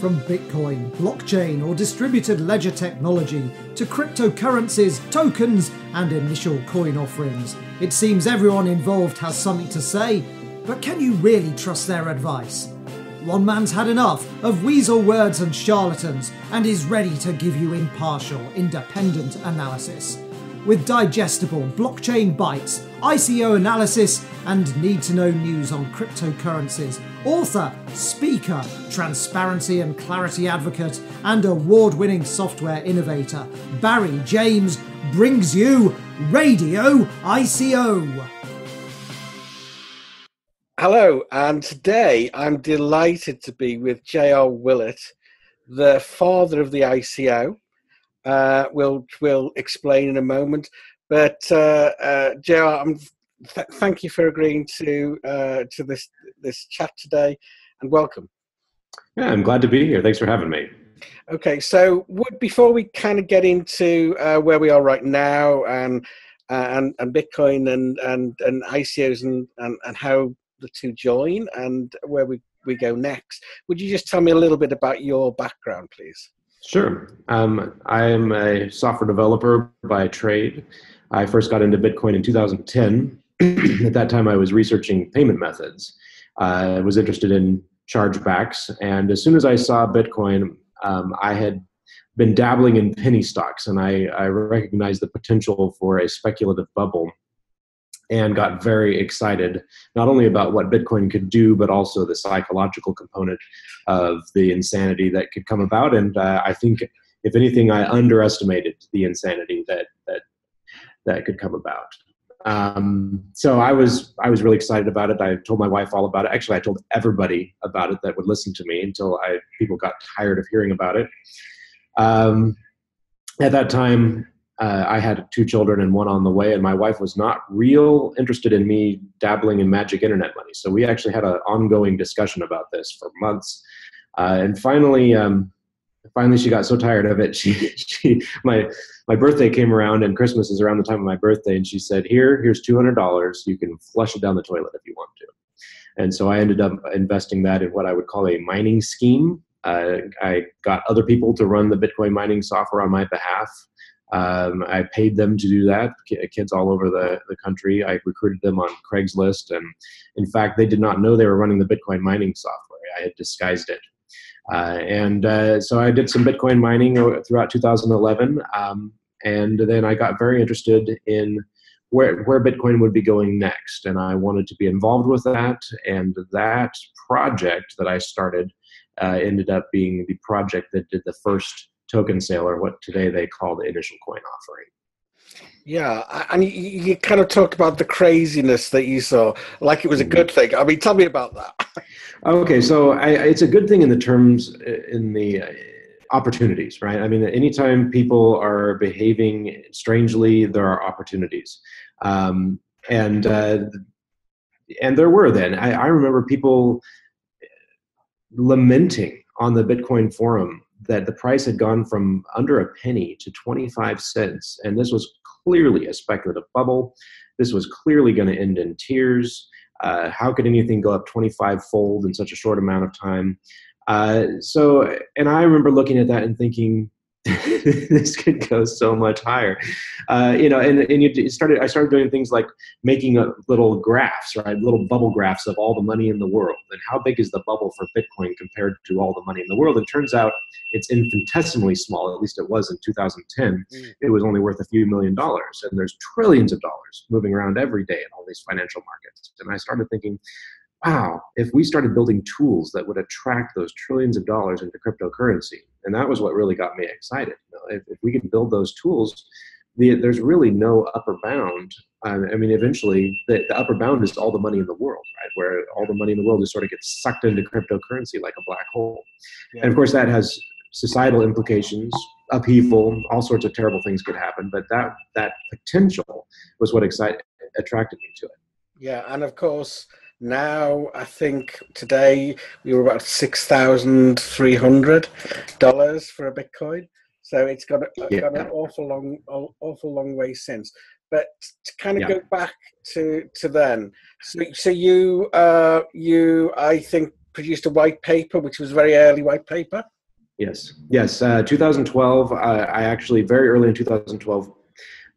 From Bitcoin, blockchain, or distributed ledger technology to cryptocurrencies, tokens, and initial coin offerings, it seems everyone involved has something to say. But can you really trust their advice? One man's had enough of weasel words and charlatans and is ready to give you impartial, independent analysis. With digestible blockchain bites, ICO analysis, and need to know news on cryptocurrencies, author, speaker, transparency and clarity advocate, and award winning software innovator Barry James brings you Radio ICO. Hello, and today I'm delighted to be with JR Willett, the father of the ICO, uh, we'll we'll explain in a moment. But uh, uh, JR, I'm th- thank you for agreeing to uh, to this this chat today, and welcome. Yeah, I'm glad to be here. Thanks for having me. Okay, so would, before we kind of get into uh, where we are right now and uh, and and Bitcoin and and and ICOs and, and and how the two join and where we we go next, would you just tell me a little bit about your background, please? Sure. Um, I am a software developer by trade. I first got into Bitcoin in 2010. At that time, I was researching payment methods. I was interested in chargebacks, and as soon as I saw Bitcoin, um, I had been dabbling in penny stocks, and I, I recognized the potential for a speculative bubble and got very excited not only about what bitcoin could do but also the psychological component of the insanity that could come about. And uh, i think if anything i underestimated the insanity that that that could come about um, so i was i was really excited about it. I told my wife all about it. Actually i told everybody about it that would listen to me until i people got tired of hearing about it. Um, at that time uh, I had two children and one on the way, and my wife was not real interested in me dabbling in magic internet money. So we actually had an ongoing discussion about this for months, uh, and finally, um, finally, she got so tired of it. She, she, my my birthday came around, and Christmas is around the time of my birthday, and she said, "Here, here's two hundred dollars. You can flush it down the toilet if you want to." And so I ended up investing that in what I would call a mining scheme. Uh, I got other people to run the Bitcoin mining software on my behalf. Um, I paid them to do that. Kids all over the, the country. I recruited them on Craigslist, and in fact, they did not know they were running the Bitcoin mining software. I had disguised it, and uh, so I did some Bitcoin mining throughout 2011, um, and then I got very interested in where where Bitcoin would be going next, and I wanted to be involved with that. And that project that I started uh, ended up being the project that did the first token sale or what today they call the initial coin offering. Yeah, and you, you, kind of talked about the craziness that you saw, like it was a good mm-hmm. thing. I mean, tell me about that. okay, so I, it's a good thing in the terms uh, in the uh, opportunities, right? I mean, anytime people are behaving strangely, there are opportunities, um, and uh, and there were then. I, I remember people lamenting on the Bitcoin forum that the price had gone from under a penny to 25 cents. And this was clearly a speculative bubble. This was clearly going to end in tears. Uh, how could anything go up 25 fold in such a short amount of time? Uh, so, and I remember looking at that and thinking, this could go so much higher. Uh, you know, and, and you started, I started doing things like making a little graphs, right? Little bubble graphs of all the money in the world and how big is the bubble for Bitcoin compared to all the money in the world. And turns out it's infinitesimally small, at least it was in 2010. Mm. It was only worth a few million dollars. And there's trillions of dollars moving around every day in all these financial markets. And I started thinking, wow, if we started building tools that would attract those trillions of dollars into cryptocurrency, and that was what really got me excited. You know, if, if, we can build those tools, the, there's really no upper bound. Um, I mean, eventually, the, the, upper bound is all the money in the world, right? Where all the money in the world just sort of gets sucked into cryptocurrency like a black hole. Yeah. And of course, that has societal implications, upheaval, all sorts of terrible things could happen. But that that potential was what excited attracted me to it. Yeah, and of course, now I think today we were about six thousand three hundred dollars for a Bitcoin. So it's got, a, yeah. got an awful long, awful long way since. But to kind of yeah. go back to to then, so, so you uh, you I think produced a white paper, which was a very early white paper. Yes, yes. Uh, 2012. Uh, I actually very early in 2012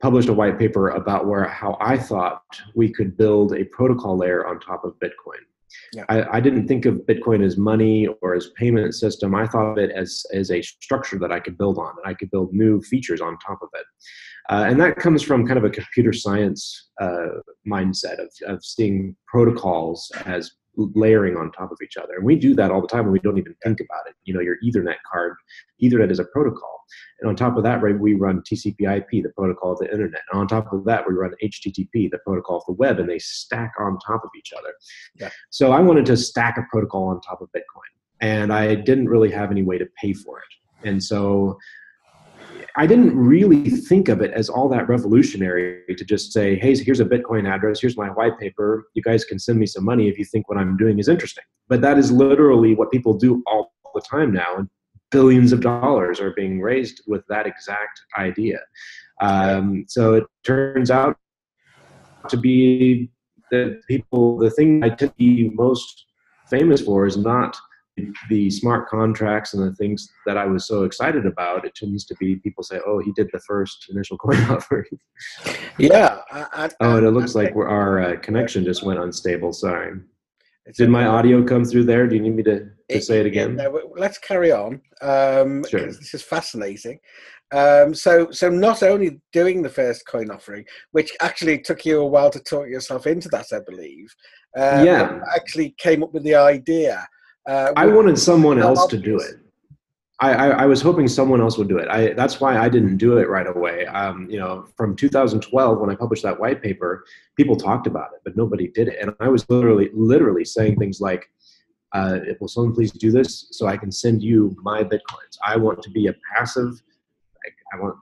published a white paper about where how I thought we could build a protocol layer on top of Bitcoin. Yeah. I, I, didn't think of Bitcoin as money or as payment system. I thought of it as as a structure that I could build on, and I could build new features on top of it. Uh, and that comes from kind of a computer science uh, mindset of, of seeing protocols as layering on top of each other. And we do that all the time and we don't even think about it. You know, your Ethernet card, Ethernet is a protocol. And on top of that, right, we run TCP IP, the protocol of the internet. And on top of that, we run HTTP, the protocol of the web, and they stack on top of each other. Yeah. So I wanted to stack a protocol on top of Bitcoin. And I didn't really have any way to pay for it. And so I didn't really think of it as all that revolutionary to just say, hey, here's a Bitcoin address, here's my white paper. You guys can send me some money if you think what I'm doing is interesting. But that is literally what people do all the time now. And billions of dollars are being raised with that exact idea. Um, so it turns out to be that people, the thing I tend to be most famous for is not the smart contracts and the things that I was so excited about, it tends to be people say, "Oh, he did the first initial coin offering." Yeah. I, I, oh, and it looks I, like our uh, connection just went unstable. Sorry. Did my audio come through there? Do you need me to, to it, say it again? no, let's carry on. Um, sure. This is fascinating. Um, so, so not only doing the first coin offering, which actually took you a while to talk yourself into that, I believe. Um, yeah. Actually, came up with the idea uh, I wanted someone else to do it. I, I, I, was hoping someone else would do it. I, that's why I didn't do it right away. Um, you know, from 2012 when I published that white paper, people talked about it, but nobody did it. And I was literally, literally saying things like, uh, "Will someone please do this so I can send you my bitcoins? I want to be a passive. I, I want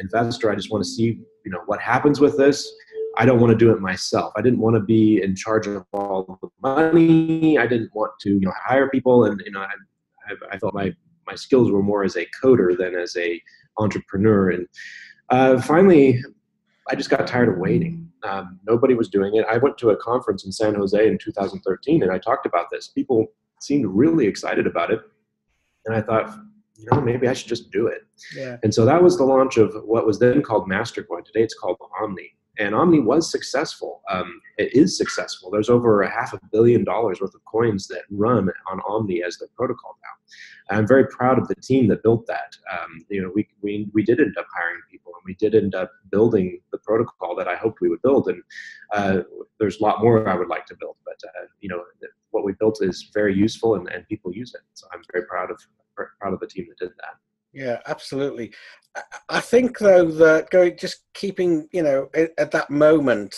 investor. I just want to see, you know, what happens with this. I don't want to do it myself. I didn't want to be in charge of all the money. I didn't want to, you know, hire people, and you know, I, I felt my my skills were more as a coder than as a entrepreneur. And uh, finally, I just got tired of waiting. Um, nobody was doing it. I went to a conference in San Jose in 2013, and I talked about this. People seemed really excited about it, and I thought, you know, maybe I should just do it. Yeah. And so that was the launch of what was then called Mastercoin. Today it's called Omni and Omni was successful. Um, it is successful. There's over a half a billion dollars worth of coins that run on Omni as the protocol now. I'm very proud of the team that built that. Um, you know, we, we, we did end up hiring people and we did end up building the protocol that I hoped we would build. And uh, there's a lot more I would like to build, but uh, you know, what we built is very useful and, and people use it. So I'm very proud of proud of the team that did that. Yeah, absolutely. I think though that going just keeping you know at that moment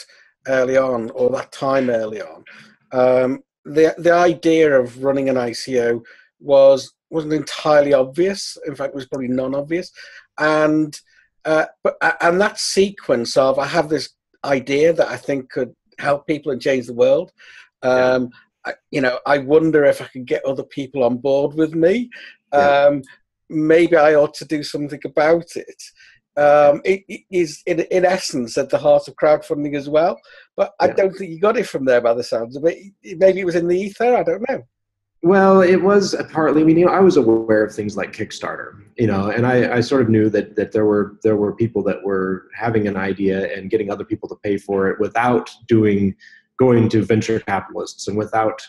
early on or that time early on, um, the the idea of running an ICO was wasn't entirely obvious. In fact, it was probably non-obvious, and uh, but and that sequence of I have this idea that I think could help people and change the world. Um, I, you know, I wonder if I could get other people on board with me. Yeah. Um, maybe I ought to do something about it. Um, it, it is in, in essence at the heart of crowdfunding as well. But I don't think you got it from there by the sounds of it. Maybe it was in the ether. I don't know. Well, it was partly. I mean, you know, I was aware of things like Kickstarter, you know, and I, I sort of knew that that there were there were people that were having an idea and getting other people to pay for it without doing going to venture capitalists and without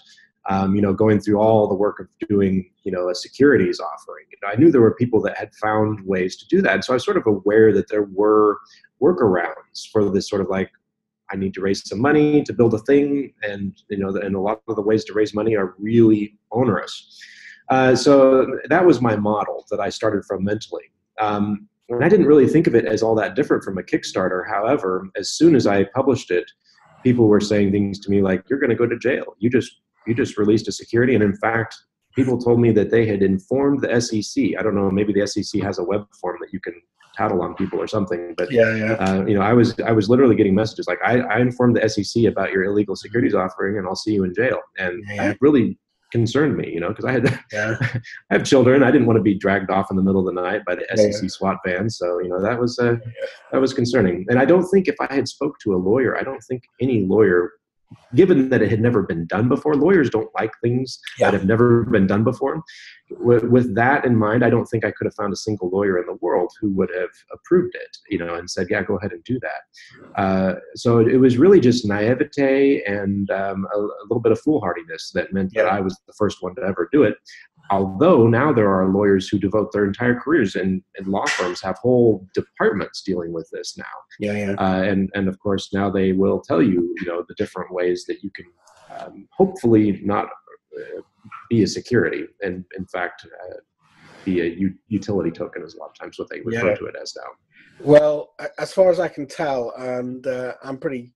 um, you know, going through all the work of doing, you know, a securities offering. You know, I knew there were people that had found ways to do that. So I was sort of aware that there were workarounds for this sort of like, I need to raise some money to build a thing. And, you know, and a lot of the ways to raise money are really onerous. Uh, so that was my model that I started from mentally. Um, and I didn't really think of it as all that different from a Kickstarter. However, as soon as I published it, people were saying things to me like, you're going to go to jail. You just you just released a security. And in fact, people told me that they had informed the SEC. I don't know, maybe the SEC has a web form that you can tattle on people or something. But yeah, yeah. Uh, you know, I was I was literally getting messages like I, I informed the SEC about your illegal securities offering, and I'll see you in jail. And yeah. really concerned me, you know, because I had yeah. I have children. I didn't want to be dragged off in the middle of the night by the SEC yeah. SWAT van. So you know that was uh, that was concerning. And I don't think if I had spoke to a lawyer, I don't think any lawyer given that it had never been done before, lawyers don't like things yeah. that have never been done before. With, with, that in mind, I don't think I could have found a single lawyer in the world who would have approved it, you know, and said, "Yeah, go ahead and do that." Uh, so it, it, was really just naivete and um, a, a, little bit of foolhardiness that meant yeah. that I was the first one to ever do it although now there are lawyers who devote their entire careers and, and law firms have whole departments dealing with this now. Yeah yeah. Uh, and and of course now they will tell you you know the different ways that you can um, hopefully not uh, be a security and in fact uh, be a u- utility token is a lot of times what they refer yeah. to it as now. Well as far as i can tell and uh, i'm pretty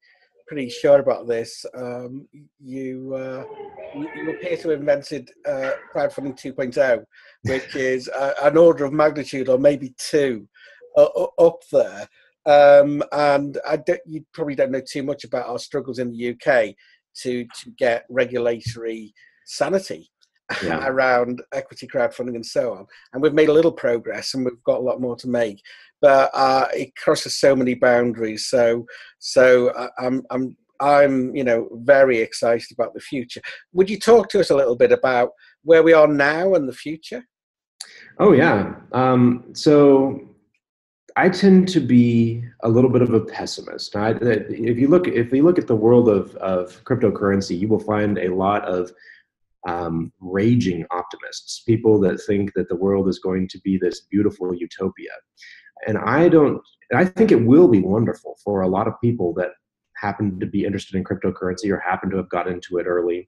pretty sure about this. Um, you, uh, you, you appear to have invented uh, crowdfunding 2.0, which is uh, an order of magnitude or maybe two up there. Um, and I don't, you probably don't know too much about our struggles in the UK to to get regulatory sanity yeah. around equity crowdfunding and so on. And we've made a little progress, and we've got a lot more to make but uh, it crosses so many boundaries. So, so uh, I'm, I'm, I'm, you know, very excited about the future. Would you talk to us a little bit about where we are now and the future? Oh yeah. Um, so I tend to be a little bit of a pessimist. I, if you look, if you look at the world of, of cryptocurrency, you will find a lot of um, raging optimists, people that think that the world is going to be this beautiful utopia and I don't. I think it will be wonderful for a lot of people that happen to be interested in cryptocurrency or happen to have got into it early.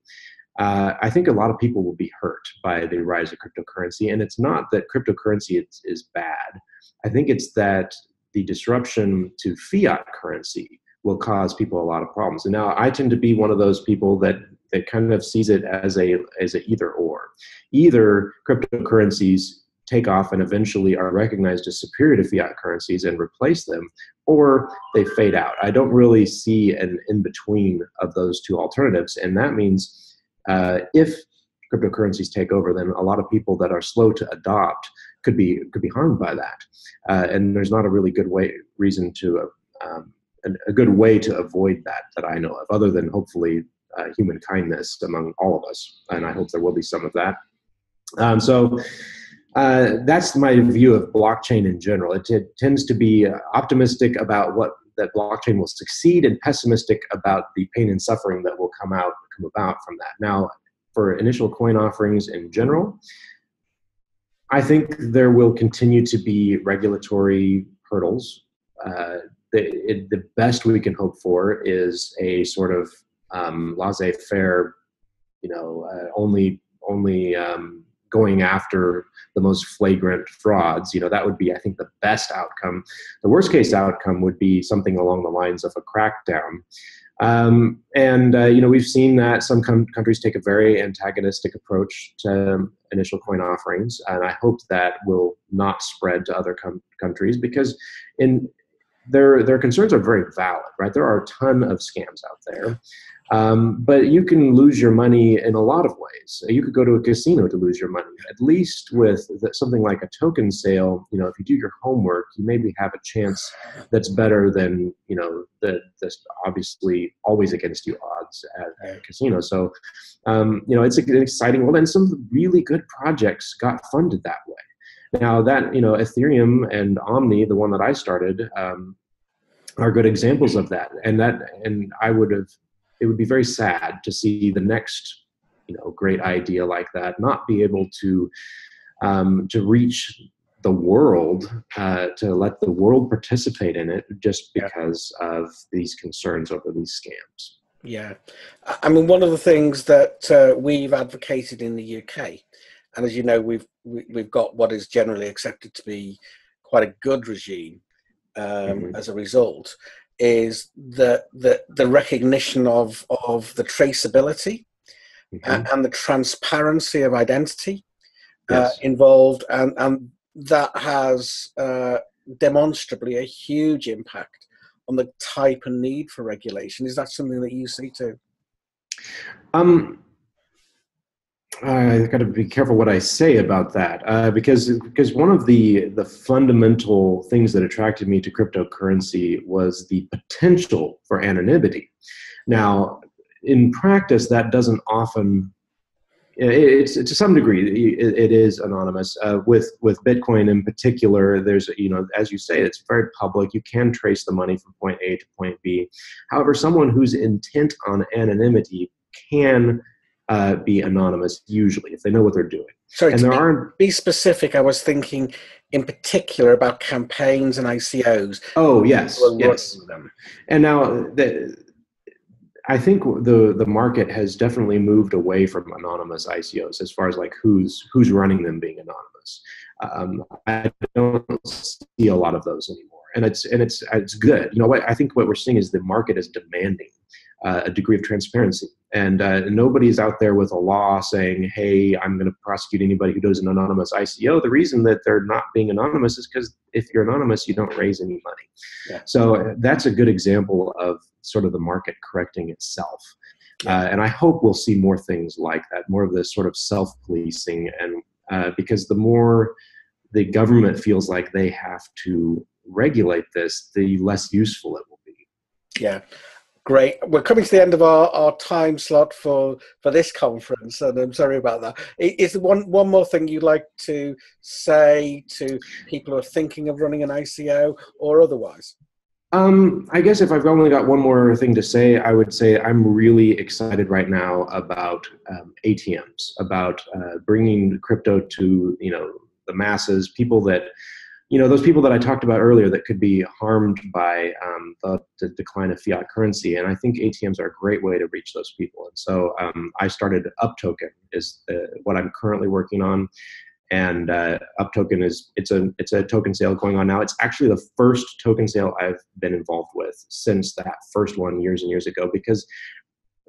Uh, I think a lot of people will be hurt by the rise of cryptocurrency, and it's not that cryptocurrency is, is bad. I think it's that the disruption to fiat currency will cause people a lot of problems. And now I tend to be one of those people that that kind of sees it as a as a either or. Either cryptocurrencies take off and eventually are recognized as superior to fiat currencies and replace them, or they fade out. I don't really see an in between of those two alternatives. And that means uh, if cryptocurrencies take over, then a lot of people that are slow to adopt could be could be harmed by that. Uh, and there's not a really good way reason to uh, um, a good way to avoid that that I know of, other than hopefully uh, human kindness among all of us. And I hope there will be some of that. Um, so uh, that's my view of blockchain in general. It, tends to be uh, optimistic about what that blockchain will succeed and pessimistic about the pain and suffering that will come out come about from that. Now, for initial coin offerings in general, I think there will continue to be regulatory hurdles. Uh, the, it, the best we can hope for is a sort of um, laissez-faire, you know, uh, only only um, going after the most flagrant frauds. You know that would be i think the best outcome. The worst case outcome would be something along the lines of a crackdown. Um, and uh, you know we've seen that some com- countries take a very antagonistic approach to initial coin offerings and i hope that will not spread to other com- countries because in their their concerns are very valid right there are a ton of scams out there um, but you can lose your money in a lot of ways. You could go to a casino to lose your money. At least with something like a token sale, you know, if you do your homework, you maybe have a chance that's better than you know the that's obviously always against you odds at, a casino. So, um, you know, it's an exciting world, and some the really good projects got funded that way. Now that you know, Ethereum and Omni, the one that I started. Um, are good examples of that and that and i would have it would be very sad to see the next you know great idea like that not be able to um, to reach the world uh, to let the world participate in it just because yeah. of these concerns over these scams yeah i mean one of the things that uh, we've advocated in the uk and as you know we've we, have we have got what is generally accepted to be quite a good regime um, mm-hmm. as a result is the the, the recognition of of the traceability mm-hmm. and, and, the transparency of identity uh, yes. uh, involved, and and that has uh, demonstrably a huge impact on the type and need for regulation. Is that something that you see too? Um, I got to be careful what I say about that uh, because because one of the the fundamental things that attracted me to cryptocurrency was the potential for anonymity. Now, in practice, that doesn't often it's to some degree it, it is anonymous uh, with with bitcoin in particular there's you know as you say it's very public you can trace the money from point a to point b however someone who's intent on anonymity can uh, be anonymous usually if they know what they're doing sorry and there be, aren't be specific i was thinking in particular about campaigns and icos oh yes yes and now the I think the the market has definitely moved away from anonymous ICOs as far as like who's who's running them being anonymous. Um, I don't see a lot of those anymore, and it's and it's it's good. You know what? I think what we're seeing is the market is demanding uh, a degree of transparency. And uh, nobody's out there with a law saying, hey, I'm going to prosecute anybody who does an anonymous ICO. The reason that they're not being anonymous is because if you're anonymous, you don't raise any money. Yeah. So uh, that's a good example of sort of the market correcting itself. Yeah. Uh, and I hope we'll see more things like that, more of this sort of self policing. And uh, because the more the government feels like they have to regulate this, the less useful it will be. Yeah. Great. We're coming to the end of our, our time slot for, for this conference, and I'm sorry about that. Is there one, one more thing you'd like to say to people who are thinking of running an ICO or otherwise? Um, I guess if I've only got one more thing to say, I would say I'm really excited right now about um, ATMs, about uh, bringing crypto to you know the masses, people that you know those people that I talked about earlier that could be harmed by um, the, the, decline of fiat currency, and I think ATMs are a great way to reach those people. And so um, I started UpToken is the, what I'm currently working on, and uh, UpToken is it's a it's a token sale going on now. It's actually the first token sale I've been involved with since that first one years and years ago because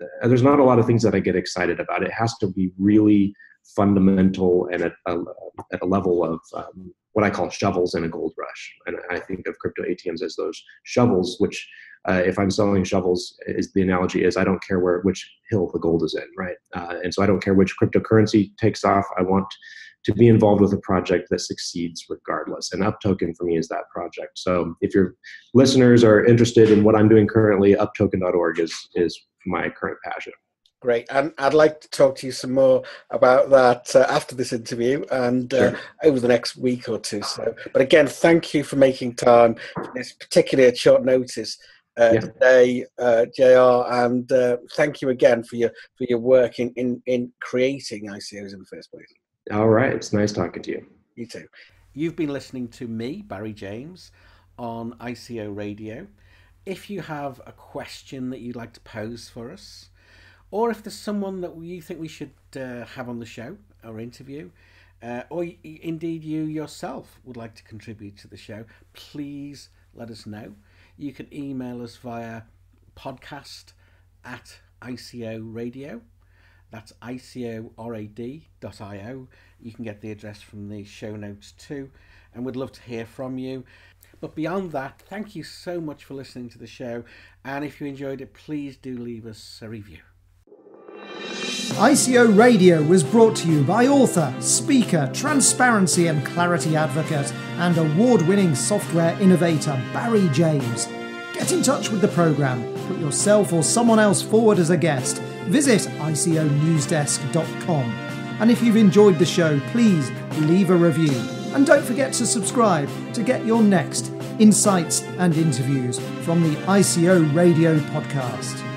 uh, there's not a lot of things that I get excited about. It has to be really fundamental and at a, at a level of um, what I call shovels in a gold rush. And I think of crypto ATMs as those shovels, which uh, if I'm selling shovels, is the analogy is I don't care where which hill the gold is in, right? Uh, and so I don't care which cryptocurrency takes off. I want to be involved with a project that succeeds regardless. And UpToken for me is that project. So if your listeners are interested in what I'm doing currently, uptoken.org is is my current passion. Great, and I'd like to talk to you some more about that uh, after this interview and uh, sure. over the next week or two. So, but again, thank you for making time. It's particularly at short notice uh, yeah. today, uh, JR And uh, thank you again for your for your work in, in in creating ICOs in the first place. All right, it's nice talking to you. You too. You've been listening to me, Barry James, on ICO Radio. If you have a question that you'd like to pose for us or if there's someone that you think we should uh, have on the show or interview, uh, or indeed you yourself would like to contribute to the show, please let us know. You can email us via podcast at ICO Radio. That's icorad.io. You can get the address from the show notes too, and we'd love to hear from you. But beyond that, thank you so much for listening to the show, and if you enjoyed it, please do leave us a review. ICO Radio was brought to you by author, speaker, transparency and clarity advocate, and award winning software innovator Barry James. Get in touch with the programme, put yourself or someone else forward as a guest. Visit ICONewsDesk.com. And if you've enjoyed the show, please leave a review. And don't forget to subscribe to get your next insights and interviews from the ICO Radio podcast.